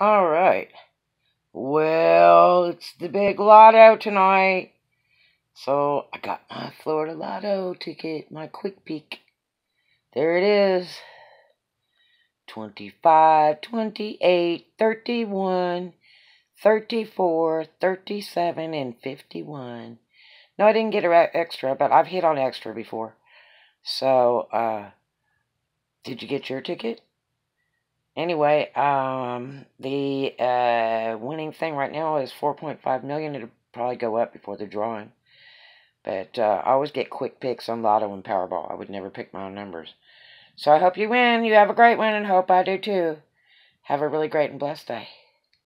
All right. Well, it's the big lotto tonight. So I got my Florida Lotto ticket, my quick peek. There it is. 25, 28, 31, 34, 37, and 51. No, I didn't get an extra, but I've hit on extra before. So, uh, did you get your ticket? Anyway, um, the uh, winning thing right now is 4.5 million. It'll probably go up before the drawing. But uh, I always get quick picks on Lotto and Powerball. I would never pick my own numbers. So I hope you win. You have a great one and hope I do too. Have a really great and blessed day.